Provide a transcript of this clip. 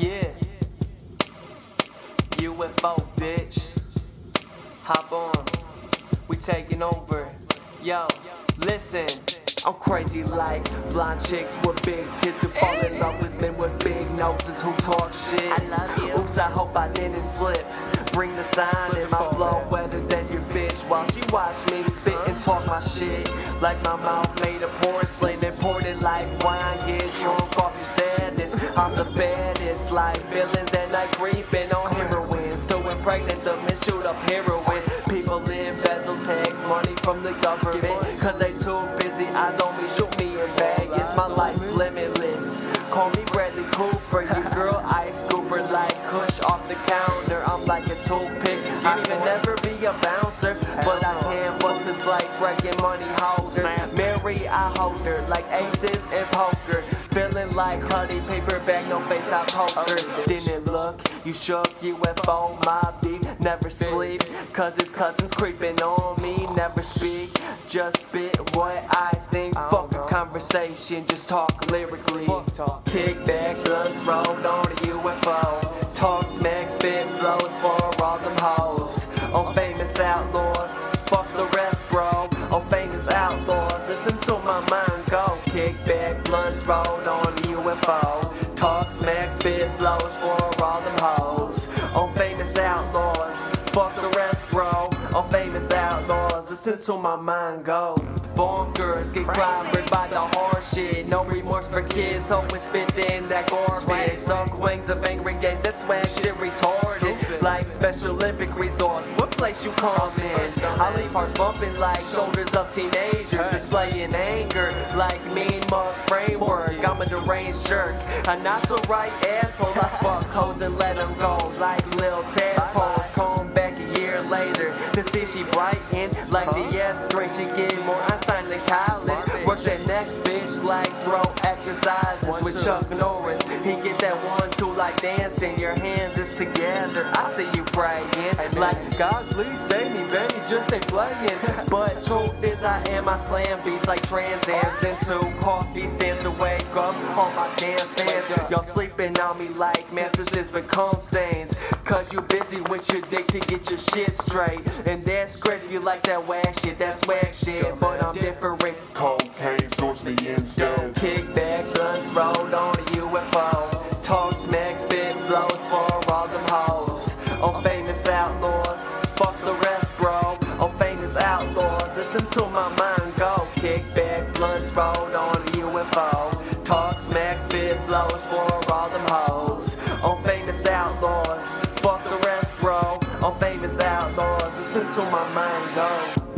Yeah. UFO, bitch. Hop on. We taking over. Yo, listen. I'm crazy like blonde chicks with big tits who fall in love with men with big noses who talk shit. I love you. Oops, I hope I didn't slip. Bring the sign in my flow wetter than your bitch while she watch me spit and talk my shit. Like my mouth made of porcelain and poured it like wine. Get drunk off your sadness. Like villains and I creeping on heroin. Still impregnate them and shoot up heroin. People embezzle tax money from the government. Cause they too busy, eyes on me, shoot me in Vegas. My life limitless. Call me Bradley Cooper, you girl ice scooper like Kush off the counter. I'm like a toothpick. I can never be a bouncer, but I can bust it's like breaking money holders. Mary, I hold her like aces and poker. Feeling like honey paper bag, no face I poker. Didn't look, you shook, UFO, deep, never sleep. Cause his cousins creeping on me, never speak. Just spit what I think. Fuck a conversation, just talk lyrically. Kick back, guns rolled on a UFO. Talk smack, spit blows for all them hoes. On famous outlaws, fuck the rest, bro. On famous outlaws, listen to my mind go. Kick back, blunts rolled on UFO. Talk smack, spit flows for all them hoes. On famous outlaws, to my mind go. Bonkers get clobbered by the hard shit. No remorse for kids, hoping spit in that garbage. Sunk wings of angry gays, that swag shit retarded. Like Special Olympic resorts, what place you come in? I leave hearts bumping like shoulders of teenagers, displaying anger like mean mug framework. I'm a deranged jerk, a not so right asshole. I fuck hoes and let them go like Lil tadpoles. Later to see she brighten like the yes drink. She get more unsigned than college. Work that neck, bitch, like throw exercises with Chuck Norris. He get that one two like dancing. Your hands is together. I see you praying like God, please save me, baby. Just ain't playing. But truth is, I am. I slam beats like Trans Ams into coffee stands to wake up all my damn fans. Y'all sleeping on me like mattresses with comb stains. Cause you busy with your dick to get your shit straight. And that's great if you like that whack shit, that's swag shit. But I'm different. Cocaine source me instead. Kick back, guns rolled on a UFO. To my mind go. Kick back, blunts rolled on UFO. Talk smack, spit flows for all them hoes. On famous outlaws, fuck the rest, bro. On famous outlaws, listen to my mind go.